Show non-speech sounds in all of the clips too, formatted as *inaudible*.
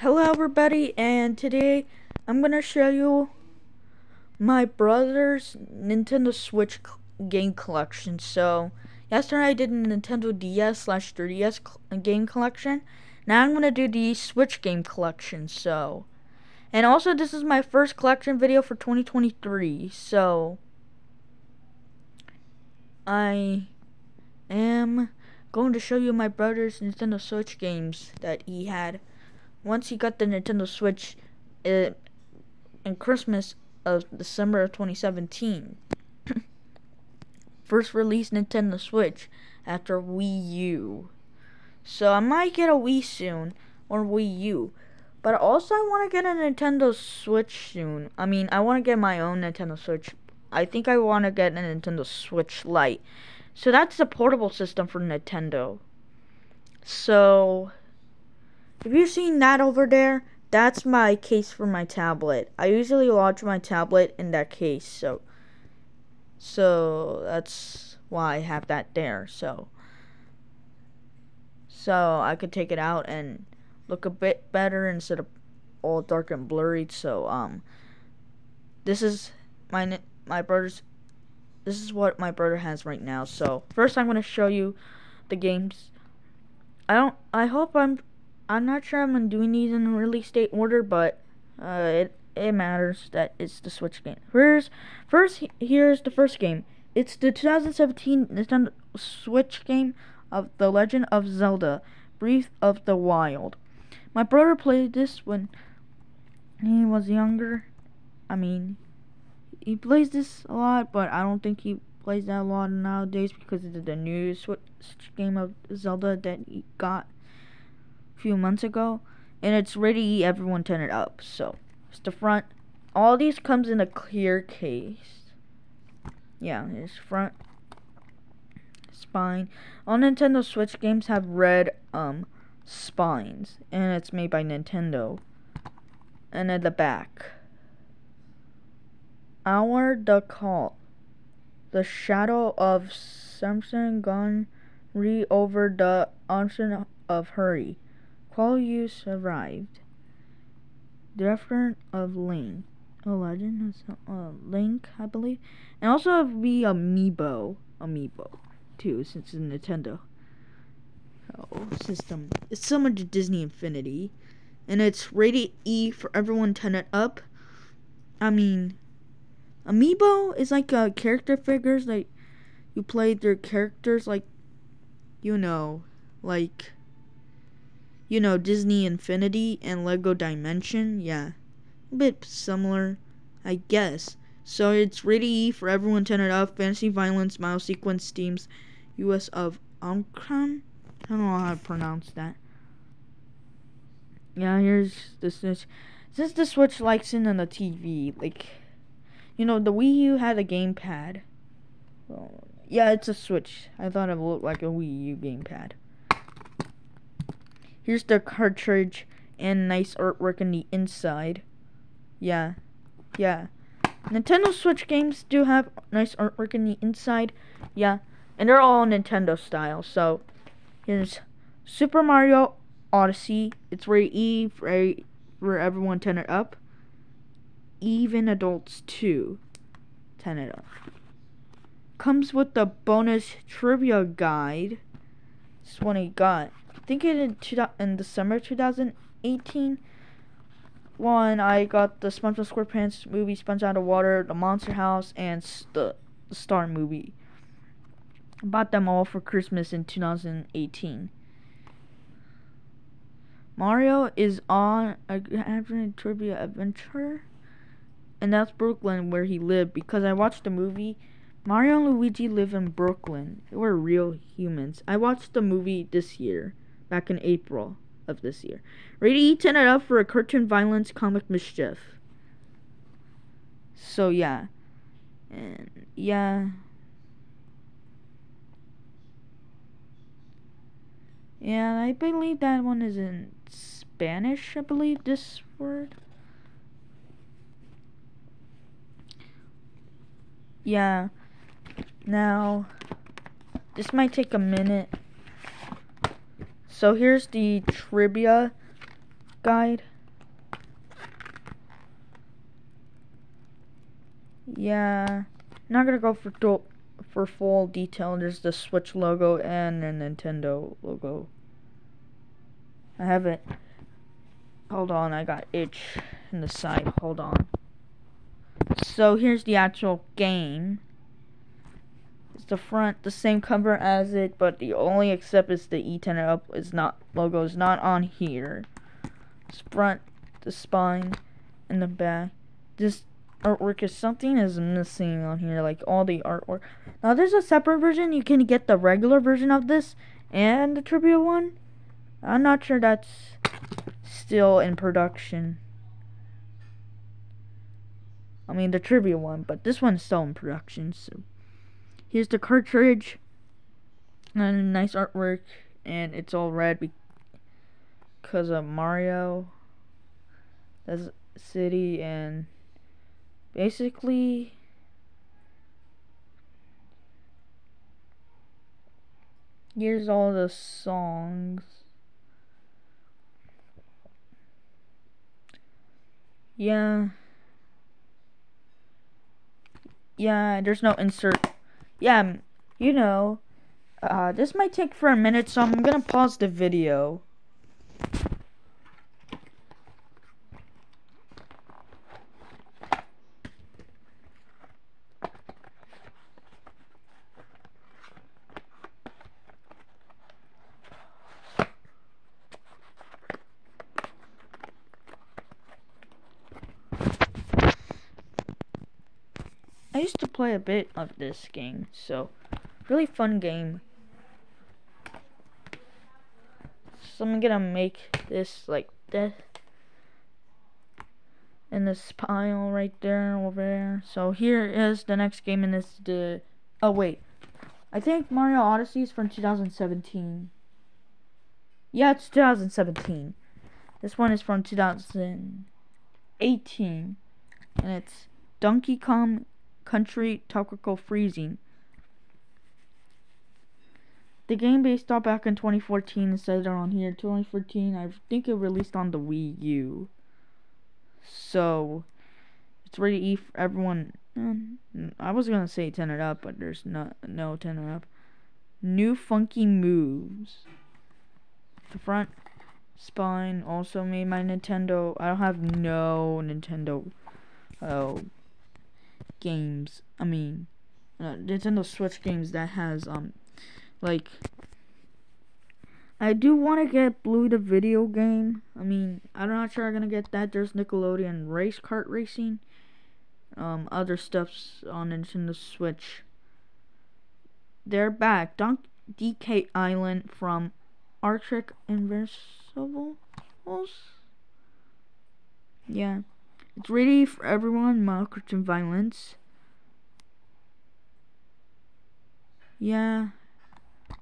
Hello everybody and today I'm gonna show you my brother's Nintendo Switch game collection. So yesterday I did a Nintendo DS slash 3DS game collection. Now I'm gonna do the Switch game collection. So and also this is my first collection video for 2023. So I am going to show you my brother's Nintendo Switch games that he had once he got the Nintendo Switch uh, in Christmas of December of 2017. *coughs* First released Nintendo Switch after Wii U. So I might get a Wii soon or Wii U. But also I want to get a Nintendo Switch soon. I mean, I want to get my own Nintendo Switch. I think I want to get a Nintendo Switch Lite. So that's the portable system for Nintendo. So if you've seen that over there, that's my case for my tablet. I usually lodge my tablet in that case, so so that's why I have that there. So so I could take it out and look a bit better instead of all dark and blurry. So um this is my my brother's this is what my brother has right now. So first I'm to show you the games. I don't I hope I'm I'm not sure I'm doing these in release date order, but uh, it it matters that it's the Switch game. First, first here's the first game. It's the 2017 Nintendo Switch game of The Legend of Zelda: Breath of the Wild. My brother played this when he was younger. I mean, he plays this a lot, but I don't think he plays that a lot nowadays because of the new Switch game of Zelda that he got few months ago, and it's ready. Everyone turn it up. So it's the front. All these comes in a clear case. Yeah, it's front spine. All Nintendo Switch games have red um spines, and it's made by Nintendo. And at the back, our the call, the shadow of Samson gone re over the ocean of hurry. Call you survived. The reference of Link. A legend of uh, Link, I believe. And also the amiibo. Amiibo, too, since it's Nintendo. Oh, system. It's similar to Disney Infinity. And it's rated E for everyone 10 and up. I mean, Amiibo is like uh, character figures. Like, you play their characters, like, you know, like you know, Disney Infinity and Lego Dimension. Yeah, a bit similar, I guess. So it's ready for everyone to turn it up. Fantasy Violence, Mile Sequence, Teams, US of Omcron. I don't know how to pronounce that. Yeah, here's the Switch. Since the Switch likes it on the TV, like, you know, the Wii U had a gamepad. Well, yeah, it's a Switch. I thought it looked like a Wii U gamepad. Here's the cartridge and nice artwork on the inside. Yeah. Yeah. Nintendo Switch games do have nice artwork on the inside. Yeah. And they're all Nintendo style. So here's Super Mario Odyssey. It's rated E for, for everyone 10 it up. Even adults too. 10 it up. Comes with the bonus trivia guide. This one he got think in, two, in December 2018 one I got the SpongeBob SquarePants movie, Sponge Out of Water, The Monster House, and the, the Star movie. I bought them all for Christmas in 2018. Mario is on a Trivia Adventure, and that's Brooklyn where he lived because I watched the movie. Mario and Luigi live in Brooklyn. They were real humans. I watched the movie this year back in April of this year. Rated E 10 it up for a cartoon violence comic mischief. So yeah. And yeah. Yeah, I believe that one is in Spanish, I believe this word. Yeah. Now, this might take a minute so here's the trivia guide. Yeah, not gonna go for for full detail. There's the Switch logo and the Nintendo logo. I have it. Hold on, I got itch in the side. Hold on. So here's the actual game. The front, the same cover as it, but the only except is the E10 up is not logo is not on here. It's front, the spine, and the back. This artwork is something is missing on here, like all the artwork. Now there's a separate version. You can get the regular version of this and the trivia one. I'm not sure that's still in production. I mean the trivia one, but this one's still in production. So here's the cartridge and nice artwork, and it's all red because of Mario. That's city and basically here's all the songs yeah yeah there's no insert yeah you know uh, this might take for a minute so I'm gonna pause the video used to play a bit of this game, so really fun game. So I'm gonna make this like this in this pile right there over there. So here is the next game in this the oh wait. I think Mario Odyssey is from 2017. Yeah, it's 2017. This one is from 2018 and it's Donkey Kong Country Tropical Freezing. The game based off back in 2014 it says on here 2014 I think it released on the Wii U. So it's ready for everyone. Mm, I was gonna say 10 it up, but there's not no 10 it up. New funky moves. The front spine also made my Nintendo. I don't have no Nintendo. Oh, games. I mean, uh, Nintendo Switch games that has um, like. I do want to get Bluey the video game. I mean, I'm not sure I'm gonna get that. There's Nickelodeon Race Kart Racing. Um, other stuffs on Nintendo Switch. They're back. Dunk DK Island from Arctic Invincibles. Yeah. It's ready for everyone, Minecraft and violence. Yeah.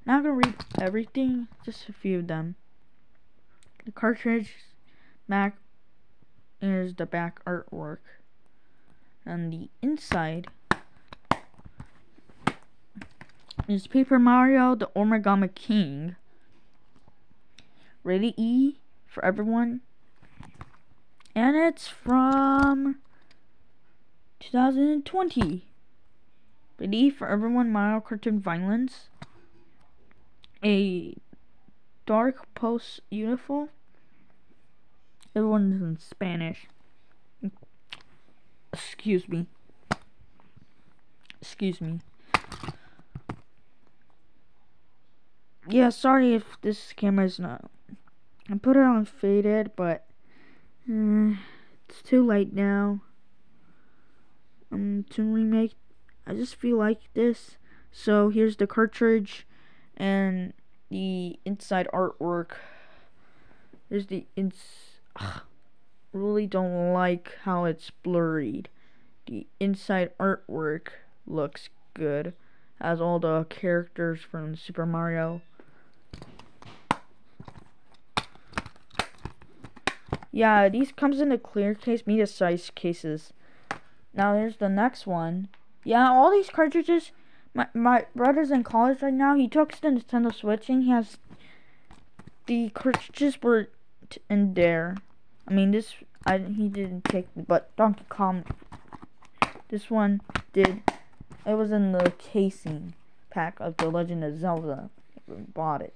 Not gonna read everything, just a few of them. The cartridge back is the back artwork. And the inside is Paper Mario, the Origami King. Ready E for everyone and it's from 2020. Ready for everyone, Mario Cartoon Violence. A dark post uniform. Everyone's in Spanish. Excuse me. Excuse me. Yeah, sorry if this camera's not. I put it on faded, but uh, it's too late now. Um, to remake. I just feel like this. So here's the cartridge and the inside artwork. There's the ins. Ugh, really don't like how it's blurred. The inside artwork looks good. Has all the characters from Super Mario. Yeah, these comes in a clear case, media size cases. Now there's the next one. Yeah, all these cartridges. My my brother's in college right now. He took the Nintendo Switch and he has the cartridges were in there. I mean, this I he didn't take, but Donkey Kong. This one did. It was in the casing pack of The Legend of Zelda. Bought it.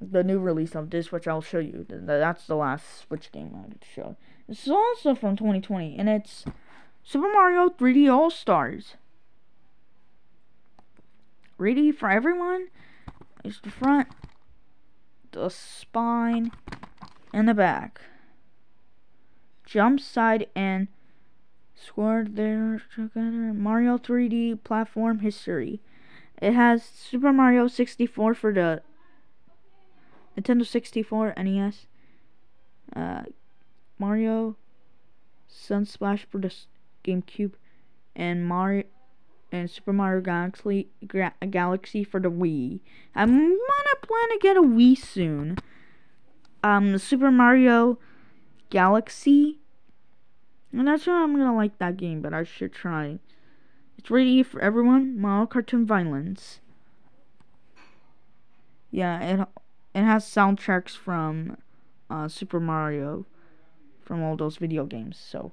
The new release of this, which I'll show you. That's the last Switch game I would show. This is also from 2020, and it's Super Mario 3D All Stars. Ready for everyone? It's the front, the spine, and the back. Jump side and squared there together. Mario 3D platform history. It has Super Mario 64 for the Nintendo 64 NES. Uh, Mario Sunsplash for the GameCube, and Mario and Super Mario Galaxy Galaxy for the Wii. I'm gonna plan to get a Wii soon. Um, Super Mario Galaxy, and that's why I'm gonna like that game, but I should try. It's ready for everyone. Mario Cartoon Violence. Yeah, it it has soundtracks from uh, Super Mario from all those video games. So,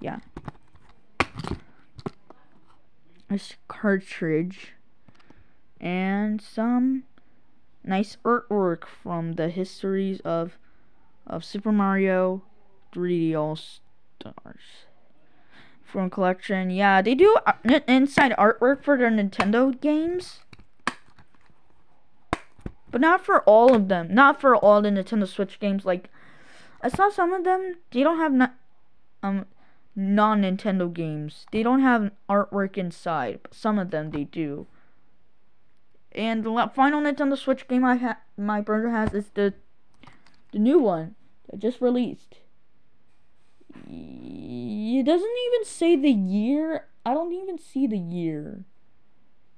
yeah. This cartridge and some nice artwork from the histories of of Super Mario 3D All Stars from collection. Yeah, they do uh, inside artwork for their Nintendo games. But not for all of them. Not for all the Nintendo Switch games. Like, I saw some of them. They don't have not, um non Nintendo games. They don't have artwork inside. But some of them they do. And the final Nintendo Switch game I ha my brother has is the the new one that just released. It doesn't even say the year. I don't even see the year.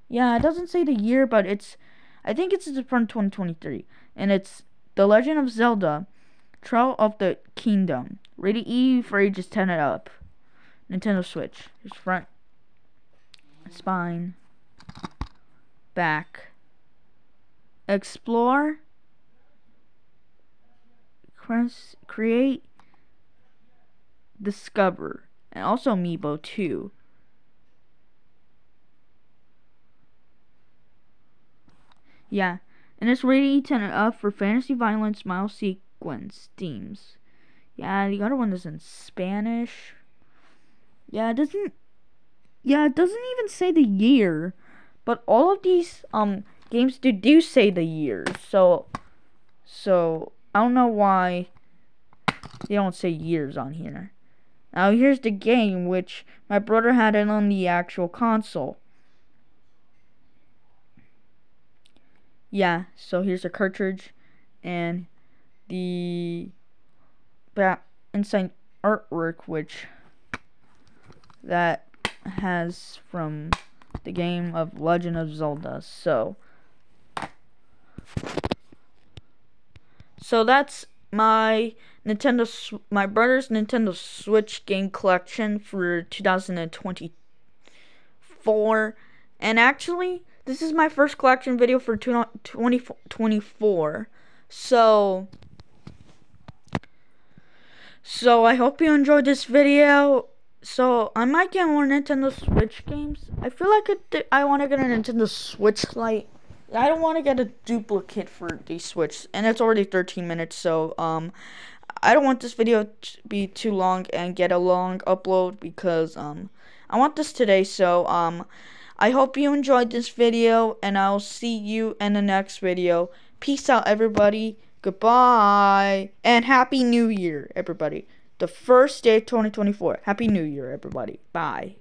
Yeah, it doesn't say the year, but it's I think it's from 2023, and it's The Legend of Zelda: Trail of the Kingdom. Rated E for ages 10 and up. Nintendo Switch. Here's front, spine, back. Explore. Create. Discover. And also Amiibo too. Yeah, and it's rated 10 up for fantasy violence smile sequence themes. Yeah, the other one is in Spanish. Yeah, it doesn't. Yeah, it doesn't even say the year, but all of these um games do do say the year. So, so I don't know why they don't say years on here. Now here's the game, which my brother had it on the actual console. Yeah, so here's a cartridge and the back inside artwork which that has from the game of Legend of Zelda. So So that's my Nintendo my brother's Nintendo Switch game collection for 2024 and actually this is my first collection video for 2024. So, so I hope you enjoyed this video. So I might get more Nintendo Switch games. I feel like it, I want to get a Nintendo Switch Lite. I don't want to get a duplicate for the Switch, and it's already 13 minutes. So um, I don't want this video to be too long and get a long upload because um, I want this today. So um. I hope you enjoyed this video, and I'll see you in the next video. Peace out, everybody. Goodbye. And Happy New Year, everybody. The first day of 2024. Happy New Year, everybody. Bye.